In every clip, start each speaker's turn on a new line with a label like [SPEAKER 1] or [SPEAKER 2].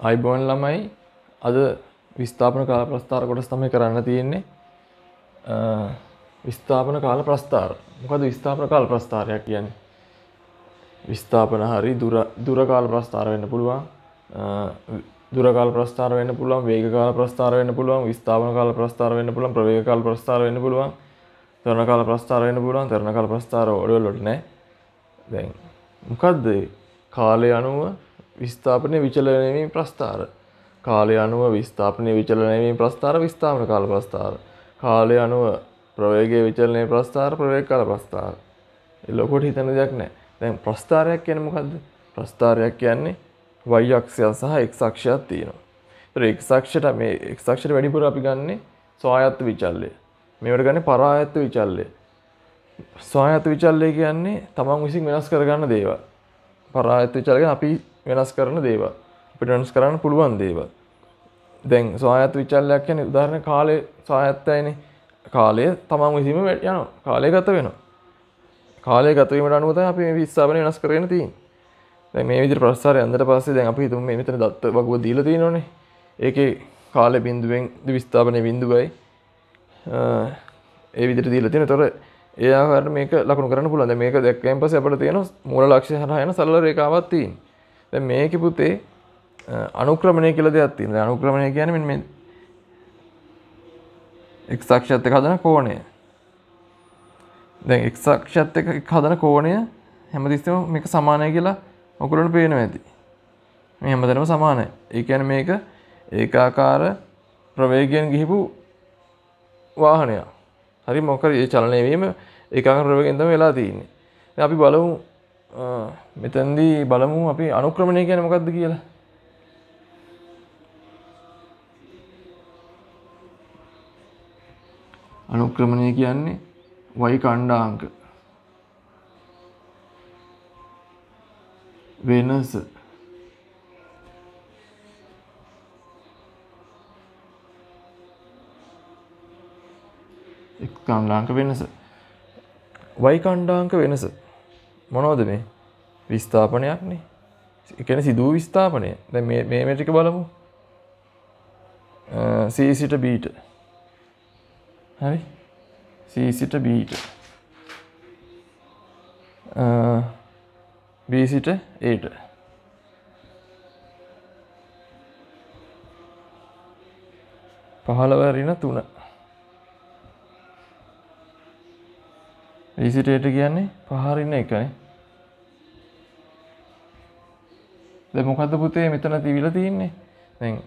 [SPEAKER 1] අයිබෝන් ළමයි අද විස්ථාපන කාල ප්‍රස්ථාර කොටස් තමයි කරන්න තියෙන්නේ. අ, විස්ථාපන කාල ප්‍රස්ථාර. මොකද විස්ථාපන කාල ප්‍රස්ථාරයක් කියන්නේ? විස්ථාපන හරි දුර දුරකාල ප්‍රස්ථාර වෙන්න පුළුවන්. අ, දුරකාල ප්‍රස්ථාර වෙන්න පුළුවන් වේග කාල ප්‍රස්ථාර වෙන්න පුළුවන් විස්ථාපන කාල ප්‍රස්ථාර වෙන්න පුළුවන් ප්‍රවේග කාල ප්‍රස්ථාර වෙන්න පුළුවන් තරණ කාල ප්‍රස්ථාර වෙන්න පුළුවන් තරණ කාල ප්‍රස්ථාර ඔඩවලට නෑ. දැන් මොකක්ද ඒ? කාලය අනුව විස්ථාපනය විචලනවීම ප්‍රස්ථාර. කාලය අනුව විස්ථාපනය විචලනවීම ප්‍රස්ථාර විස්ථාපන කාල ප්‍රස්ථාර. කාලය අනුව ප්‍රවේගය විචලනය ප්‍රස්ථාර ප්‍රවේග කාල ප්‍රස්ථාර. ඒ ලොකොට හිතන දෙයක් නෑ. දැන් ප්‍රස්ථාරයක් කියන්නේ මොකද්ද? ප්‍රස්ථාරයක් කියන්නේ y අක්ෂයක් සහ x අක්ෂයක් තියෙනවා. ඒතර x අක්ෂයට මේ x අක්ෂයට වැඩිපුර අපි ගන්නේ ස්වායත්ත විචල්‍ය මේවට ගන්නේ පරායත්ත විචල්‍ය ස්වායත්ත විචල්ය කියන්නේ තමන් විසින් වෙනස් කරගන්න දේවල්. පරායත්ත විචල්ය කියන්නේ අපි වෙනස් කරන දේවල්. අපිට වෙනස් කරන්න පුළුවන් දේවල්. දැන් ස්වායත්ත විචල්යක් කියන්නේ උදාහරණ කාලය ස්වායත්තයිනේ කාලය තමන් විසින්ම වැඩ- යනවා. කාලය ගත වෙනවා. කාලය ගත වීමට අනුව තමයි අපි මේ විස්ථාපනය වෙනස් කරගෙන තියෙන්නේ. දැන් මේ විදිහට ප්‍රස්ථාරය ඇඳට පස්සේ දැන් අපි හිතමු මේ මෙතන දත්ත වගුව දීලා තියෙනවනේ. ඒකේ කාලය බිඳුවෙන් විස්ථාපනය බිඳුවයි අ, ඒ විදිහට දීලා තියෙනවා. ඒතකොට ඒ ආකාරයට මේක ලකුණු කරන්න පුළුවන්. දැන් මේක දැක්කයන් පස්සේ අපිට තියෙන මූල ලක්ෂ්‍ය හරහා යන සරල රේඛාවක් තියෙනවා. දැන් මේකේ පුතේ අ, අනුක්‍රමණය කියලා දෙයක් තියෙනවා. දැන් අනුක්‍රමණය කියන්නේ මෙන්න මේ x අක්ෂයත් එක්ක හදන කෝණය. දැන් x අක්ෂයත් එක්ක හදන කෝණය හැමතිස්සෙම මේක සමානයි කියලා ඔයගොල්ලන්ට පේනවා ඇති. මේ හැමතැනම සමානයි. ඒ කියන්නේ මේක ඒකාකාර ප්‍රවේගයෙන් ගිහිපු වාහනයක්. හරි මොකද මේ චලනය වීම ඒකාකාර ප්‍රවේගයෙන් තමයි වෙලා තියෙන්නේ. දැන් අපි බලමු අ, මෙතෙන්දී බලමු අපි අනුක්‍රමණය කියන්නේ මොකක්ද කියලා. අනුක්‍රමණය කියන්නේ y කණ්ඩාංක. වෙනස. එක් කණ්ඩාංක වෙනස. y කණ්ඩාංක වෙනස මොනවද මේ? විස්ථාපනයක්නේ ඒ කියන්නේ සිදු වූ විස්ථාපනය. දැන් මේ මේ මේ ටික බලමු. අ, c සිට b ට. හරි? c සිට b ට. අ, b සිට a ට. පහළව ඍණ තුන. විසිටේට කියන්නේ පහරින්න එකනේ. දැන් මොකද්ද පුතේ මෙතන තිබිලා තියෙන්නේ දැන්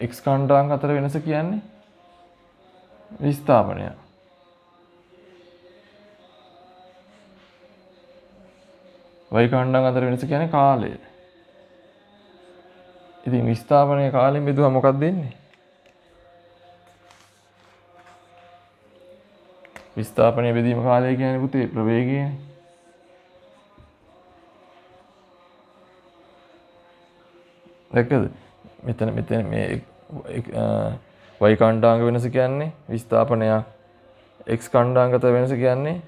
[SPEAKER 1] x කණ්ඩාංග අතර වෙනස කියන්නේ විස්ථාපනය. Y කණ්ඩාංග අතර වෙනස කියන්නේ කාලය. ඉතින් විස්ථාපනය කාලෙන් බෙදුවා මොකක්ද දෙන්නේ? විස්ථාපනය බෙදීම කාලය කියන්නේ පුතේ ප්‍රවේගයනේ දැක්කද? මෙතන මෙතන මේ එක්- අ, y කණ්ඩාංග වෙනස කියන්නේ විස්ථාපනයක් x කණ්ඩාංගත වෙනස කියන්නේ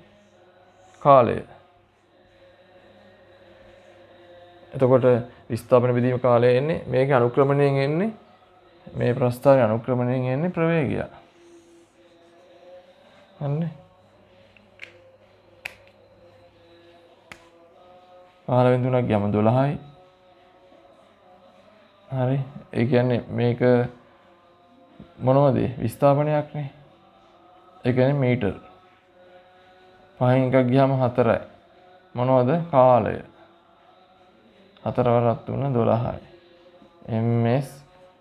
[SPEAKER 1] කාලය. එතකොට විස්ථාපන බෙදීම කාලය එන්නේ මේක අනුක්‍රමණයෙන් එන්නේ මේ ප්‍රස්ථාරය අනුක්‍රමණයෙන් එන්නේ ප්‍රවේගය. හරිනේ පහළවෙන් තුනක් ගියම 12යි හරි. ඒ කියන්නේ මේක මොනවද? විස්ථාපනයක්නේ ඒ කියන්නේ මීටර්. පහෙන් එකක් ගියාම හතරයි. මොනවද? කාලය. හතර වරක් තුන 12යි ms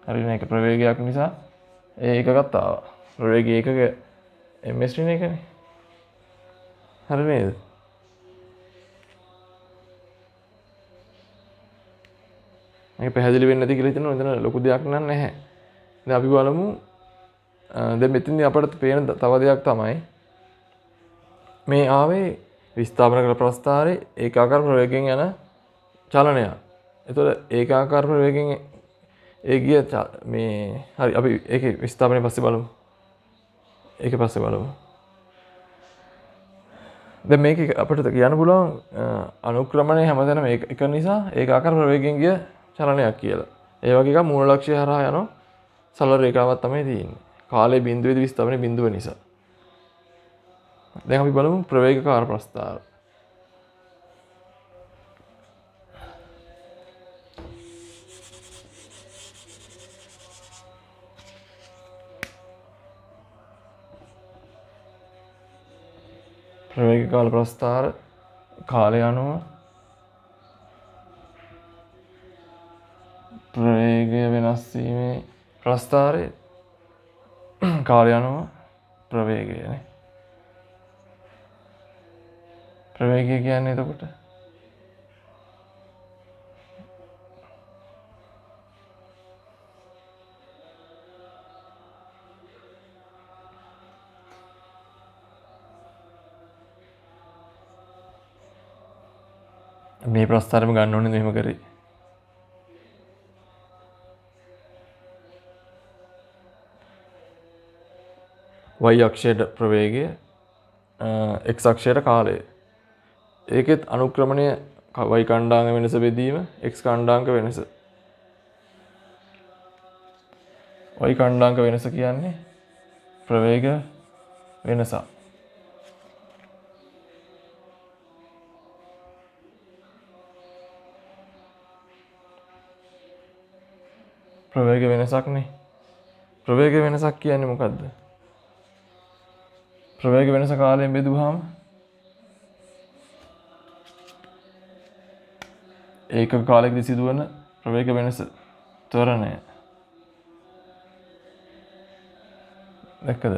[SPEAKER 1] හරිනේ. ඒක ප්‍රවේගයක් නිසා. ඒ එකකත් ආවා. ප්‍රවේගය එකක ms නේ එකනේ හරි නේද පැහැදිලි වෙන්නේ නැති කියලා හිතනවා එතන ලොකු දෙයක් නන් නැහැ. අපි බලමු දැන් මෙතනදී අපට පේන ද- තව දෙයක් තමයි මේ ආවේ විස්ථාපන කළ ප්‍රස්ථාරේ ඒකාකාර ප්‍රවේගයෙන් යන චලනයක්. එතකොට ඒකාකාර ප්‍රවේගයෙන් ඒ ගිය මේ හරි අපි ඒකේ විස්ථාපනය පස්සේ බලමු. ඒක පස්සේ බලමු. දැන් මේක අපිට කියන්න පුළුවන් අ, අනුක්‍රමණය හැමතැනම එක එක නිසා ඒකාකාර ප්‍රවේගයෙන් ගිය චලනයක් කියලා. ඒ වගේ එකක් මූල ලක්ෂ්‍ය හරහා යන සරල රේඛාවක් තමයි තියෙන්නේ. කාලයේ බිඳුවේදී විස්තවනේ බිඳුව නිසා. දැන් අපි බලමු ප්‍රවේගකාර ප්‍රස්ථාර. ප්‍රවේග කාල ප්‍රස්ථාර කාලය අනුව. ප්‍රවේගය වෙනස් වීමේ ප්‍රස්ථාරය. කාලය අනුව ප්‍රවේගයනේ ප්‍රවේගය කියන්නේ එතකොට මේ ප්‍රස්ථාරම ගන්න ඕනේ මෙහෙම කරේ? Y අක්ෂයට ප්‍රවේගය x අක්ෂයට කාලය. ඒකෙත් අනුක්‍රමණය y කණ්ඩාංග වෙනස බෙදීම x කණ්ඩාංක වෙනස. Y කණ්ඩාංක වෙනස කියන්නේ ප්‍රවේග වෙනසක්. ප්‍රවේග වෙනසක්නේ ප්‍රවේග වෙනසක් කියන්නේ මොකද්ද? ප්‍රවේග වෙනස කාලයෙන් බෙදුවාම ඒකක කාලයකදී සිදුවන ප්‍රවේග වෙනස ත්වරණය දැක්කද?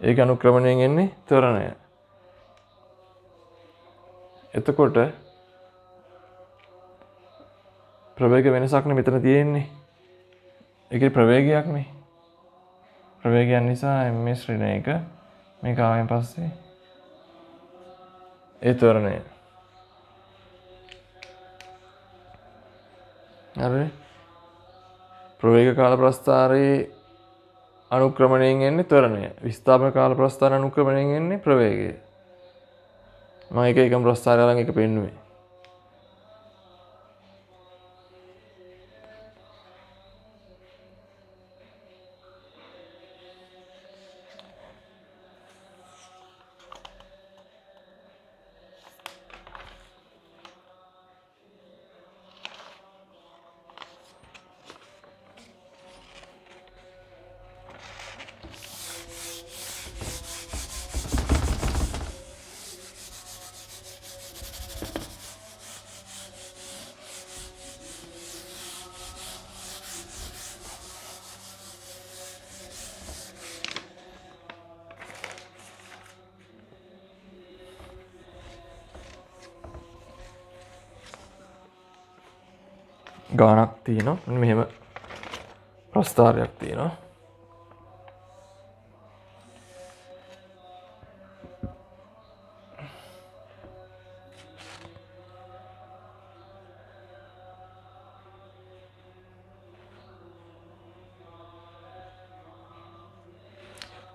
[SPEAKER 1] ඒක අනුක්‍රමණයෙන් එන්නේ ත්වරණය එතකොට ප්‍රවේග වෙනසක්නේ මෙතන තියෙන්නේ. ඒකේ ප්‍රවේගයක්නේ ප්‍රවේගයන් නිසා ms ඍණ එක මේක ආවෙන් පස්සේ ඒ ත්වරණය හරි ප්‍රවේග කාල ප්‍රස්ථාරයේ අනුක්‍රමණයෙන් එන්නේ ත්වරණය විස්ථාපන කාල ප්‍රස්ථාර අනුක්‍රමණයෙන් එන්නේ ප්‍රවේගය. මම එක එකම ප්‍රස්ථාරය අරන් එක පෙන්නුවේ. තියෙනවා. මෙහෙම ප්‍රස්ථාරයක් තියෙනවා.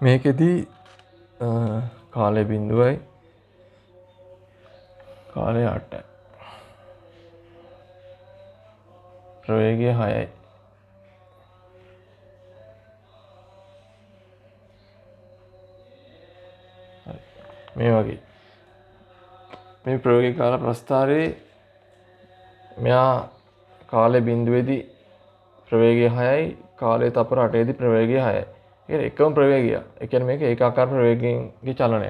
[SPEAKER 1] මේකෙදී කාලය බින්දුවයි ප්‍රවේගය හයයි. මේ වගේ. මේ ප්‍රයෝගික කාල ප්‍රස්ථාරයේ මෙයා කාලය බිඳුවේදී ප්‍රවේගය හයයි කාලය තපර අටේදී ප්‍රවේගය හයයි. ඒ එකම ප්‍රවේගය. එකන මේක ඒ ආකාර ප්‍රවේගගේ චලනය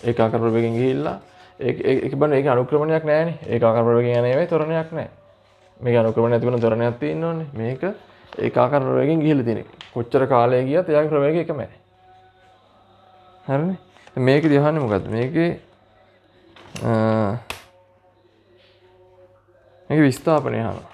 [SPEAKER 1] ඒ ආකාර ප්‍රවේගෙන් ගිහිල්ලා ඒක බන ඒක අනුක්‍රමණයක් නෑන. ඒ ආකාර ප්‍රවේගයෙන් යන ඒවායි තොරණයක් නෑ. මේක අනුක්‍රමණය ඇති වෙන තොරණයක් තියෙන්න ඕනේ මේක ඒ ආකාර ප්‍රවේගයෙන් ගිහිල්ලා තියෙන කොච්චර කාලය ගියත් එයාගේ ප්‍රවේගය එකමයි හරිනේ? මේකෙදි අහන්නේ මොකද්ද? මේකේ මේක විස්ථාපනය අහනවා.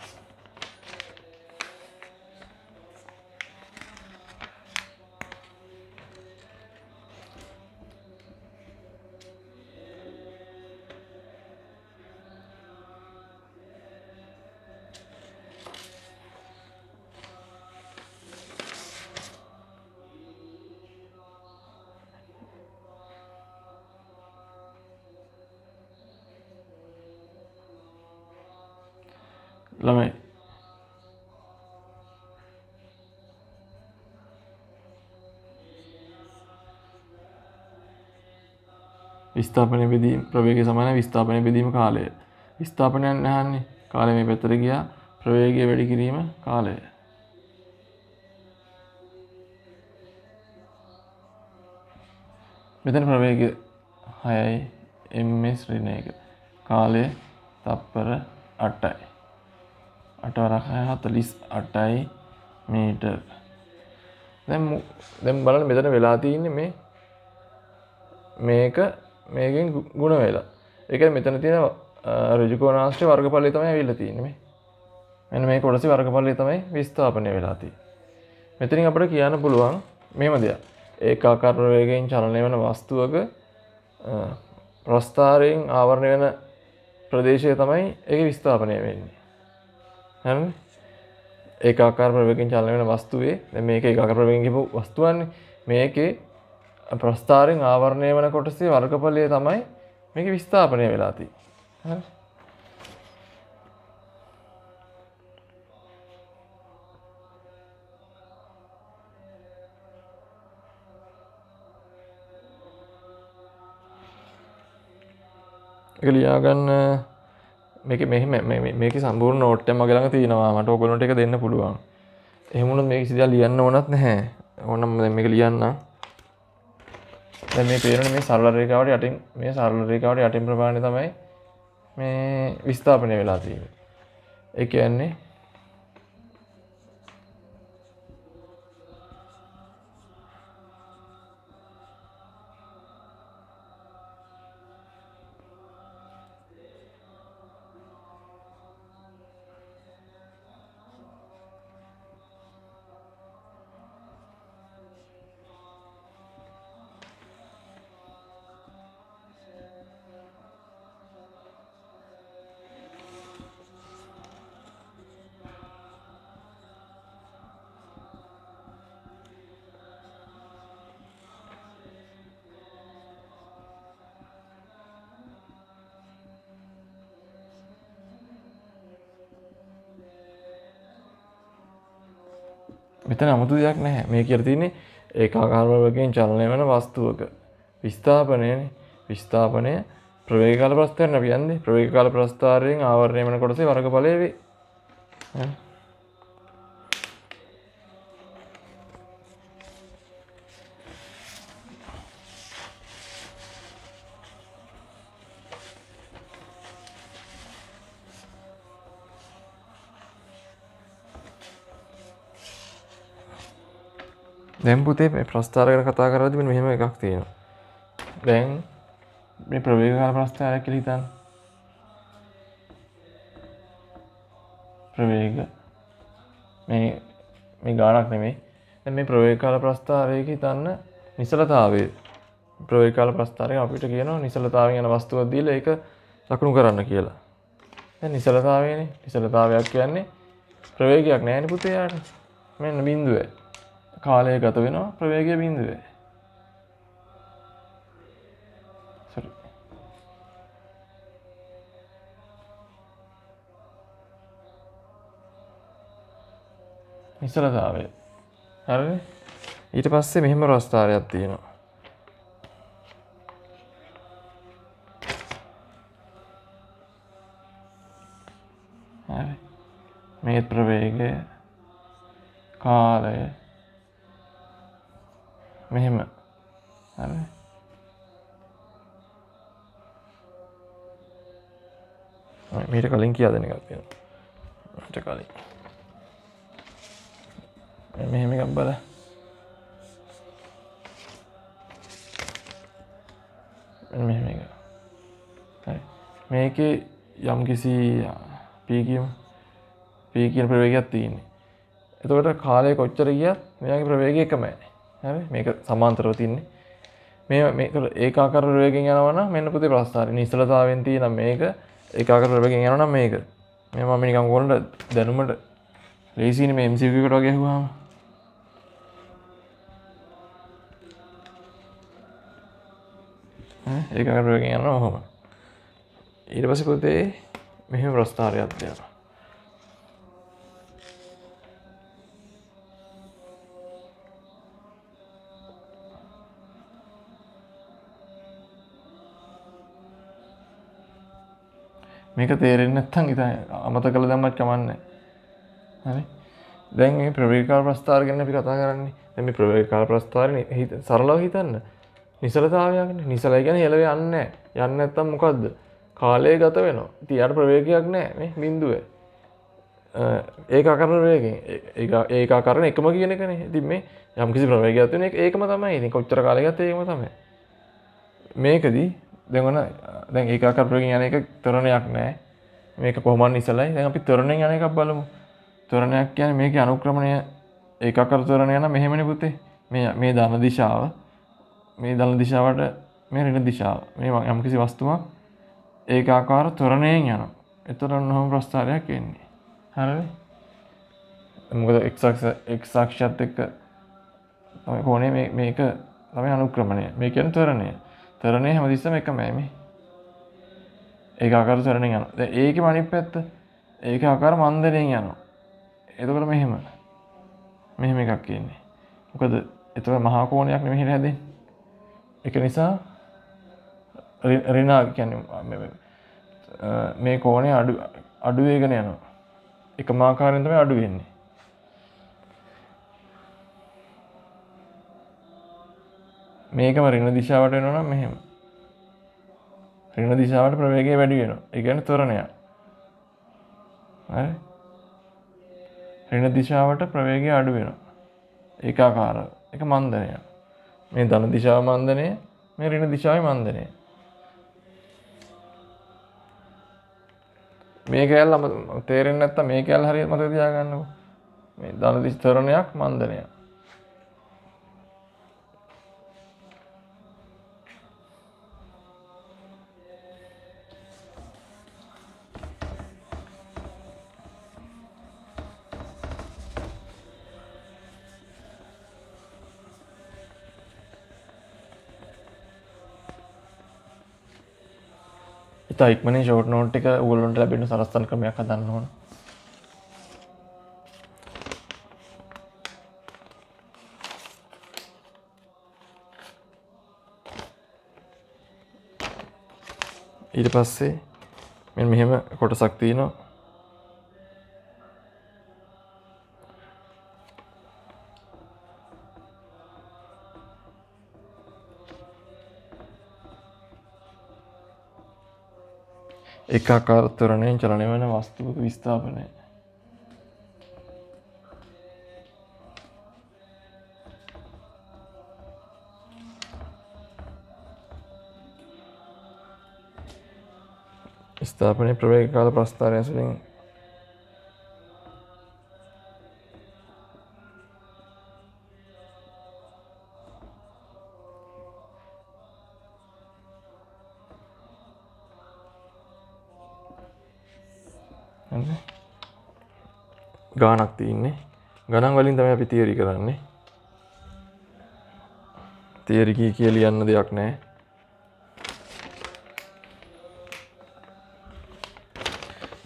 [SPEAKER 1] විස්ථාපනය බෙදීම ප්‍රවේගය සමාන විස්ථාපනය බෙදීම කාලය. විස්ථාපනයක් නැහන්නේ කාලය මේ පැත්තට ගියා ප්‍රවේගය වැඩි කිරීම කාලය. මෙතන ප්‍රවේග 6යි ms ඍණ එක. කාලය තප්පර 8යි. 8 වරක් 6 48යි මීටර්. දැන් දැන් බලන්න මෙතන වෙලා තියෙන්නේ මේ මේක මේකෙන් ගුණ වෙලා. ඒ කියන්නේ මෙතන තියෙන ඍජුකෝණාංශයේ වර්ගඵලය තමයි ඇවිල්ලා තියෙන්නේ මේ. මෙන්න මේ කොටසේ වර්ගඵලය තමයි විස්ථාපනය වෙලා තියෙන්නේ. මෙතනින් අපිට කියන්න පුළුවන් මේම දෙයක්. ඒකාකාර ප්‍රවේගයෙන් චලනය වන වස්තුවක ප්‍රස්ථාරයෙන් ආවරණය වෙන ප්‍රදේශය තමයි ඒක විස්ථාපනය වෙන්නේ. හරිනේ? ඒකාකාර ප්‍රවේගයෙන් චලනය වෙන වස්තුවේ දැන් මේක ඒකාකාර ප්‍රවේගයෙන් කියපු වස්තුවන්නේ මේකේ ප්‍රස්ථාරයෙන් ආවරණය වන කොටසේ වර්ගඵලය තමයි මේක විස්ථාපනය වෙලා තියෙන්නේ. හරි? එක ලියාගන්න මේක මෙහෙම මේක සම්පූර්ණ නෝට් එක මගේ ළඟ තියෙනවා මට ඔයගොල්ලන්ට ඒක දෙන්න පුළුවන්. එහෙම වුණොත් මේක කිසි දෙයක් ලියන්න ඕනත් නැහැ. ඕනම් දැන් මේක ලියන්න. දැන් මේ පේරන මේ සරල රේඛාවට යටින් මේ සරල රේඛාවට යටින් ප්‍රමාණය තමයි මේ විස්ථාපනය වෙලා තියෙන්නේ. ඒ කියන්නේ 아무තු දෙයක් නැහැ. මේ කියලා තියෙන්නේ ඒකාකාර වර්ගයෙන් චලනය වෙන වස්තුවක විස්ථාපනයනේ. විස්ථාපනය ප්‍රවේග කාල ප්‍රස්ථාරණ අපි යන්නේ. ප්‍රවේග කාල ප්‍රස්ථාරයෙන් ආවරණය වෙන කොටසේ වර්ගඵලය වේ. දැන් පුතේ මේ ප්‍රස්ථාර ගැන කතා කරද්දී මෙන්න මෙහෙම එකක් තියෙනවා. දැන් මේ ප්‍රවේගකාර ප්‍රස්ථාරය කියලා හිතන්න. ප්‍රවේග මේ මේ ගානක් නෙමෙයි. දැන් මේ ප්‍රවේගකාල ප්‍රස්ථාරයක හිතන්න නිසලතාවය. ප්‍රවේගකාල ප්‍රස්ථාරය අපිට කියනවා නිසලතාවයෙන් යන වස්තුවක් දීලා ඒක ලකුණු කරන්න කියලා. දැන් නිසලතාවයනේ. නිසලතාවයක් කියන්නේ ප්‍රවේගයක් නෑනේ පුතේ යාට. මෙන්න බිඳුවයි. කාලය ගත වෙනවා ප්‍රවේගය බිඳුවේ නිසලතාවය. හරි. ඊට පස්සේ මෙහෙම ප්‍රස්ථාරයක් තියෙනවා. හරි. මේ ප්‍රවේගය කාලය මෙහෙම. හරි මීට කලින් කියා දෙන එකක් තියෙනවා. මීට කලින්. මෙහෙම එකක් බල මෙහෙම එක හරි. මේකේ යම් කිසි පී පී කියන ප්‍රවේගයක් තියෙන්නේ. එතකොට කාලය කොච්චර ගියත් මෙයාගේ ප්‍රවේගය එකමයි හරි? මේක සමාන්තරව තින්නේ. මේ මේක ඒකාකාර වේගෙන් යනවනම් මෙන්න පුතේ ප්‍රස්ථාරය. නිසලතාවෙන් තියෙන මේක ඒකාකාර වේගෙන් යනවනම් මේක. මේ මම නිකන් ඕනට දැනුමට ලේසියිනේ මේ MCQ එකට වගේ අහුවාම. ඒකාකාර වේගෙන් යනවා ඔහොම. ඊට පස්සේ පුතේ මෙහෙම ප්‍රස්ථාරයක් දෙනවා. මේක තේරෙන්නේ නැත්නම් ඉතින් අමතක කළ දැම්මත් කමන්නේ. හරි. දැන් මේ ප්‍රවේග කාල ප්‍රස්ථාර ගැන අපි කතා කරන්නේ. දැන් මේ ප්‍රවේග කාල ප්‍රස්ථාරනේ හිත සරලව හිතන්න. නිසලතාවයක්නේ නිසලයි කියන්නේ හෙලව යන්නේ නැහැ. යන්නේ නැත්නම් මොකද්ද? කාලය ගත වෙනවා. ඉතින් යාට ප්‍රවේගයක් නැහැ මේ බිඳුවේ. ඒක අකරන වේගෙන් ඒක කරන එකම කියන එකනේ ඉතින් මේ යම් කිසි ප්‍රවේගයක් තියෙන එක ඒකම තමයි. ඉතින් කොච්චර කාලයක් ගත්තේ ඒකම තමයි. මේකදී දැන් ඔන්න දැන් ඒක ආකාර ප්‍රවේගයෙන් යන එක ත්වරණයක් නෑ. මේක කොහොමද ඉසලයි දැන් අපි ත්වරණයෙන් යන එකක් බලමු. ත්වරණයක් කියන්නේ මේකේ අනුක්‍රමණය ඒක ආකාර ත්වරණය යන මෙහෙමනේ පුතේ. මේ මේ ධන දිශාව. මේ ධන දිශාවට මේ ඍණ දිශාව. මේ යම් කිසි වස්තුවක් ඒක ආකාර ත්වරණයෙන් යනවා. එතකොට ඔන්නෝම ප්‍රස්ථාරයක් එන්නේ. හරි මොකද එක් අක්ෂයත් එක්ක කෝනේ මේක තමයි අනුක්‍රමණය. මේ කියන තරණය. තරණය හැමතිස්සම එක මෑමි ඒ ආකාර තරණය යන ඒක මනි පැත්ත ඒක ආකාර මන්දරයෙන් යනවා. එතකොට මෙහෙම. මෙහෙම එකක් කියන්නේ මොකද එතව මහා කෝණයක් නෙමෙයි හැදෙන්නේ? ඒක නිසා රිනා කියන්නේ මේ කෝණය අඩු අඩු වේගන යනවා. එකම ආකාරයෙන් තමයි අඩු වෙන්නේ. මේකම ඍණ දිශාවට වෙනවා නම් මෙහෙම. ඍණ දිශාවට ප්‍රවේගය වැඩි වෙනවා. ඒ කියන්නේ ත්වරණයක්. හරි? ඍණ දිශාවට ප්‍රවේගය අඩු වෙනවා. ඒකාකාර. ඒක මන්දනය. මේ ධන දිශාව මන්දනය, මේ ඍණ දිශාවේ මන්දනය. මේ කෑල්ල තේරෙන්නේ නැත්තම් මේ කෑල්ල හරියට මතක තියාගන්නකෝ. මේ ධන දිස්තරණයක් මන්දනයක්. ඉක්මනේ ෂෝට් නෝට් එක ඔයගොල්ලන්ට ලැබෙන සලස්තන ක්‍රමයක් හදන්න ඕන. ඊට පස්සේ මෙන්න මෙහෙම කොටසක් තියෙනවා. එක ආකාර ත්වරණයෙන් චලනය වන වස්තුවක විස්ථාපනය. ස්ථාපනය ප්‍රවේග කාල ප්‍රස්ථාරය ඇසුරින් ගානක් තියන්නේ. ගණන් වලින් තමයි අපි තියරි කරන්නේ. තේරිකී කිය ලියන්න දෙයක් නෑ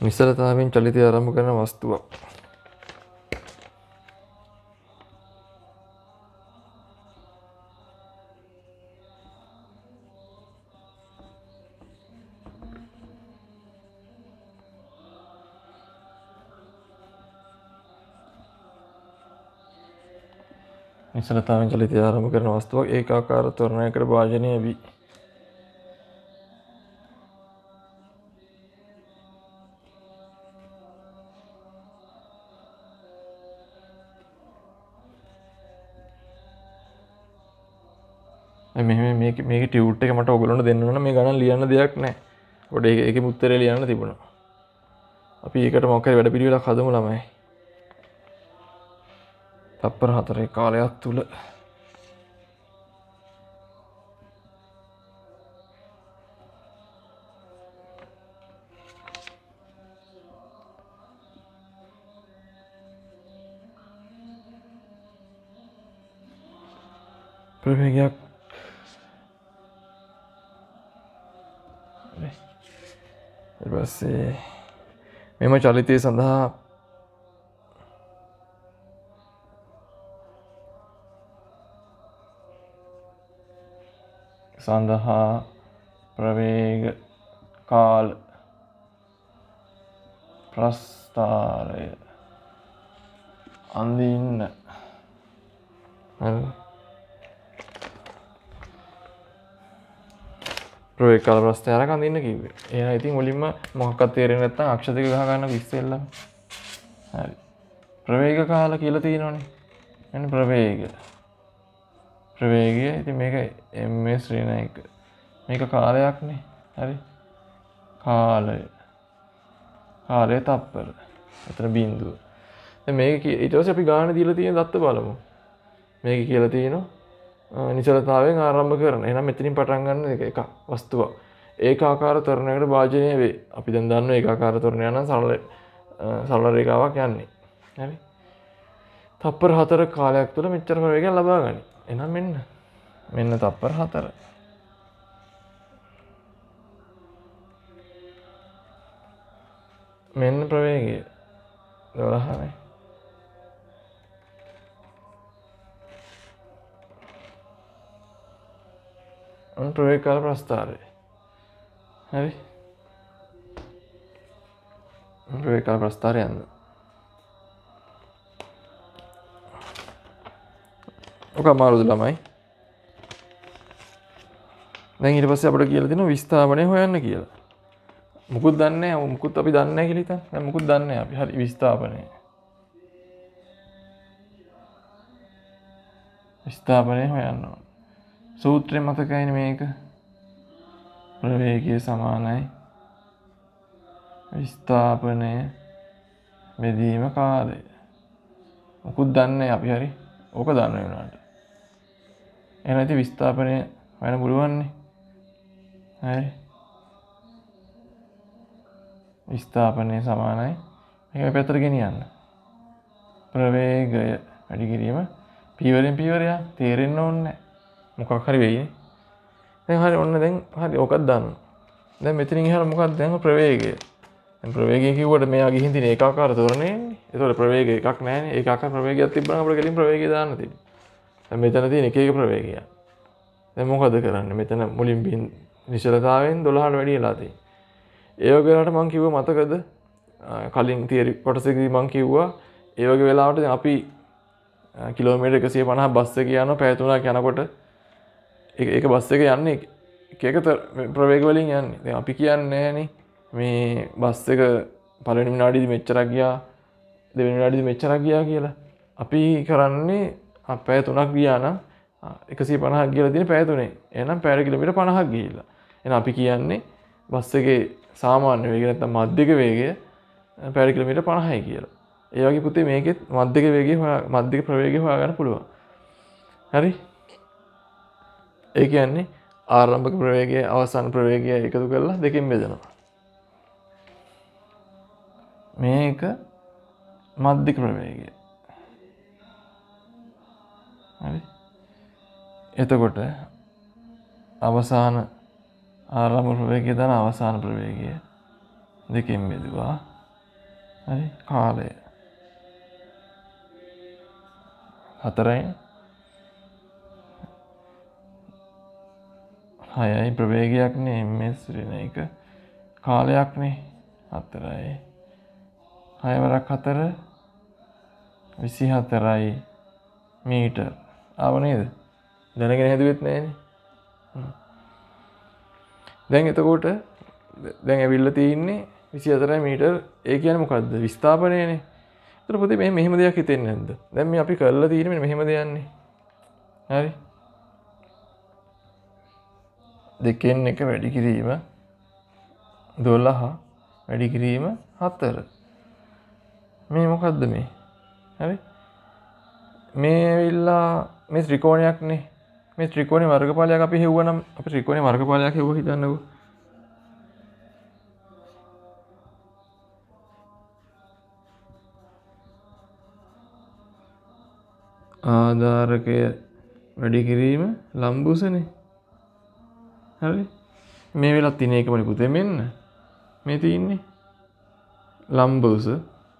[SPEAKER 1] නිසලතාවෙන් චලිතය ආරම්භ කරන වස්තුවක්. නිසලතාවෙන් චලිතය ආරම්භ කරන වස්තුවක් ඒකාකාර ත්වරණයකට භාජනය වී මෙම මේක මේක ටියවට් එක මට ඔගලොන්ට දෙන්නවන මේ ගණන් ලියන්න දෙයක් නෑ ගොඩ එක මුත්තර ලියන්න තිබුණා. අපි ඒකට මොකර වැඩ පිළිවෙලක් හදමු ළමයි. තප්පර හතරේ කාලයක් තුළ ප්‍රවේගයක් පස්සේ මෙම චලිතය සඳහා සඳහා ප්‍රවේග කාල ප්‍රස්ථාරය අඳින්න. ප්‍රවේ කල ප්‍රස්ථාරක අඳන්න කිවේ ඒ ඉතින් මුලින්ම මොහක්කත් තේරෙන නැත්තා අක්ෂතික ගහගන්න විස්සෙල්ල හරි. ප්‍රවේග කාල කියල තියෙනවනේ. එ ප්‍රවේග. ප්‍රවේගය. ඉති මේක එම ශ්‍රීණ එක මේක කාලයක්නේ. හරි. කාලය. කාලය තප්පර. එතන බින්දුව මේක ඉටස අපි ගාන දීල තියෙන දත්ත බලමු. මේක කියල තියෙනවා නිසලතාවෙන් ආරම්භ කරන. එනම් මෙතිනින් පටන්ගන්න එක එක වස්තුව ඒ ආකාර තරණයකට භාජනය වේ. අපි දැන් දන්න ඒ ආකාර තොරණ යන සරල සරල රේකාවක් යන්නේ. හැරි. තප්පර හතර කාලයක් තුළ මෙච්චර ප්‍රවේග ලබා ගනි. එනම් මෙන්න. මෙන්න තප්පර හතර. මෙන්න ප්‍රවේගය. දොළහනේ. ප්‍රවේග කාල ප්‍රස්ථාරය. හරි. ප්‍රවේග කාල ප්‍රස්ථාරය යන්න. ඕක අමාරුද ළමයි? දැන් ඊට පස්සේ අපිට කියලා දෙනවා විස්ථාපනය හොයන්න කියලා. මුකුත් දන්නේ මුකුත් අපි දන්නේ කියලා හිතන්න. දැන් මුකුත් දන්නේ අපි. හරි විස්ථාපනය. විස්ථාපනය හොයන්න ඕන. සූත්‍රය මතකයින මේක? ප්‍රවේගය සමානයි. විස්ථාපනය බෙදීම කාලය මුකුත් දන්නේ අපි. හරි. ඕක දන්න වුණාට එනති විස්ථාපනය වෙන පුළුවන්නේ? හරි. විස්ථාපනය සමානයි. එක පැතර ගෙනියන්න. ප්‍රවේගය වැඩි කිරීම. පීවරෙන් පීවරයා තේරෙන්න ඕන්න මොකක් හරි වෙයි. දැන් හරි ඔන්න දැන් හරි ඕකත් දන්න. දැන් මෙතිනින් හර මොකක් දැන් ප්‍රවේගය. ප්‍රවේගය කිව්වට මෙයා ගිහින් තියෙන ඒකාකාර තොරණේ ඒතකොට ප්‍රවේගය එකක් නැහැනේ ඒකාකාර ප්‍රවේගයක් තිබ්බනම් අපිට කෙලින් ප්‍රවේගය දාන්න තියෙනවා දැන් මෙතන තියෙන එක එක ප්‍රවේගයක්. දැන් මොකද කරන්නේ? මෙතන මුලින් බින් නිශ්චලතාවයෙන් 12ට වැඩි වෙලා තියෙන්නේ. ඒ වගේ වෙලාවට මම කිව්ව මතකද? කලින් තියරි කොටසකදී මම කිව්වා ඒ වගේ වෙලාවට දැන් අපි කිලෝමීටර් 150 බස් එක යනවා පැය 3ක් යනකොට. ඒක බස් එක යන්නේ එක එක ප්‍රවේග වලින් යන්නේ. දැන් අපි කියන්නේ නෑනේ මේ බස් එක පලනි විනාඩිදි මෙච්චරක් ගියා දෙවනි විනාඩිදි මෙච්චරක් ගියා කියලා. අපි කරන්නේ පැය තුනක් ගියානම් එකසි පණහක් කියල තින. පැතුනේ එනම් පැර කිලමිට පණහක් ගිහිල්ලා. එන අපි කියන්නේ බස් එක සාමාන්‍ය වේගෙනත මධ්‍යක වේගය පැරි කිලමිට පණහයි කියලා. ඒවගේ පුතේ මේකෙත් මධ්‍යක වේගේ මධ්‍යක ප්‍රවේග හොයාගන්න පුළුවන්. හරි? ඒ කියන්නේ ආරම්භක ප්‍රවේගය අවසන් ප්‍රවේගය එකතු කරලා දෙකින් බෙදෙනවා. මේක මධ්‍යක ප්‍රවේගය. හරි එතකොට අවසාන ආරම්භ ප්‍රවේගය දන අවසාන ප්‍රවේගය දෙකින් බෙදවා. හරි කාලය. හතරයි හයයි ප්‍රවේගයක්නේ එම්ස් රින එක. කාලයක්නේ? හතරයි. හයවරක් හතර විසි හතරයි මීටර්. ආවනේද දැනගෙන හැදුවත් නෑන දැන් එතකොට දැන් ඇවිල්ල තියන්නේ විසි අතර මීටර්. ඒ කියන මොකක්ද විස්ථාපනයනේ තරපති මේ මෙහෙම දෙයක් හිතෙන් නැද දැම අපි කරලා තීරීම මෙහෙම දෙයන්නේ හරි. දෙකෙන් එක වැඩි කිරීම. දොල්ලහා වැඩි කිරීම හත්තර මේ මොකක්ද මේ? හරි. මේ ඇවිල්ලා මේ ත්‍රිකෝණයක්නේ. මේ ත්‍රිකෝණි වර්ගපාලයක් අපි හෙව්වනම් අපි ත්‍රිකෝණි වර්ගපාලයක් හෙව්ව හිතන්නකෝ. ආධාරකය වැඩි කිරීම ලම්බුසනේ. හරි. මේ වෙලත් තින එක මනි පුතේ මෙන්න මේ තියන්නේ ලම්බවස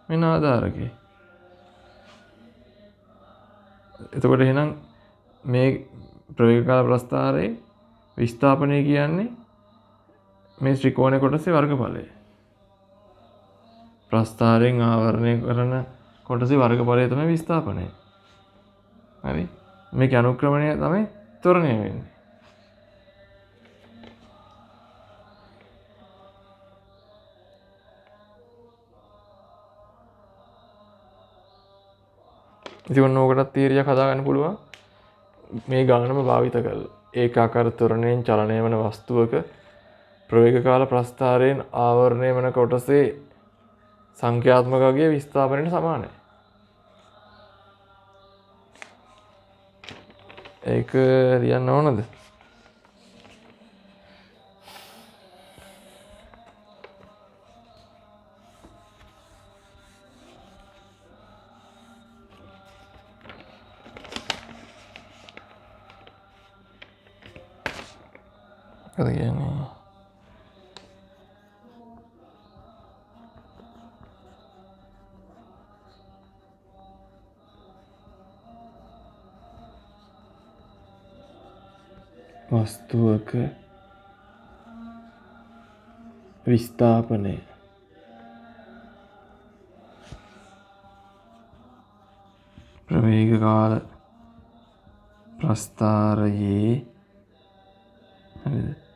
[SPEAKER 1] මෙන ආධාරකය. එතකොට එහෙනම් මේ ප්‍රවේගකාල ප්‍රස්ථාරයේ විස්ථාපනය කියන්නේ මේ ත්‍රිකෝණය කොටසේ වර්ගඵලය ප්‍රස්ථාරයෙන් ආවරණය කරන කොටසේ වර්ගඵලය තමයි විස්ථාපනය. හරි? මේක අනුක්‍රමණය තමයි ත්වරණය වෙන්නේ. ඉතින් ඔන්න ඕකටත් තීරයක් හදාගන්න පුළුවන්. මේ ගානම භාවිත කරලා ඒකාකාර ත්වරණයෙන් චලනය වන වස්තුවක ප්‍රවේග කාල ප්‍රස්ථාරයෙන් ආවරණය වන කොටසේ සංඛ්‍යාත්මකගේ විස්ථාපනයට සමානයි. ඒක ලියන්න ඕනද? මොකද කියන්නේ? වස්තුවක විස්ථාපනය ප්‍රවේග කාල ප්‍රස්ථාරයේ හරිද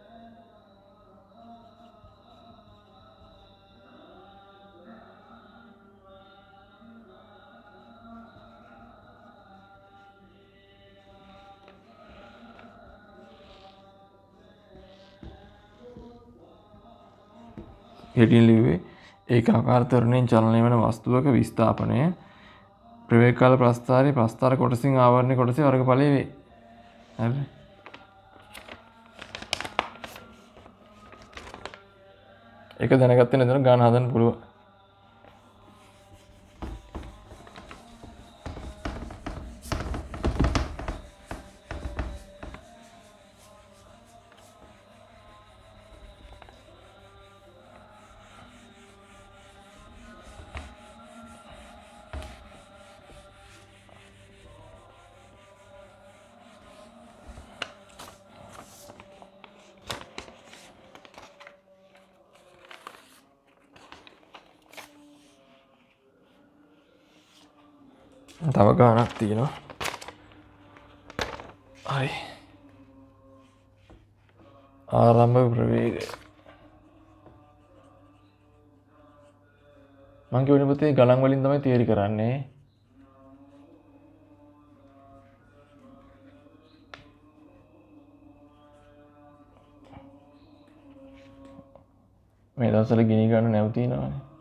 [SPEAKER 1] හෙටින් ලිව්වේ ඒක ආකාරතරණයෙන් චලනය වන වස්තුවක විස්ථාපනය ප්‍රවේකාල ප්‍රස්ථාරය ප්‍රස්ථාර කොටසින් ආවරණය කොටසේ වර්ගඵලය වේ. හරි. ඒක දැනගත්තේ නැත්නම් ගාන හදන්න පුළුවන්. තව ගානක් තියෙනවා. හරි. ආරම්භ ප්‍රවේග මං කිව්වනේ පුතේ ගණන් වලින් තමයි තියරි කරන්නේ. මේ දවස්වල ගිනි ගන්න නැවතිනවානේ.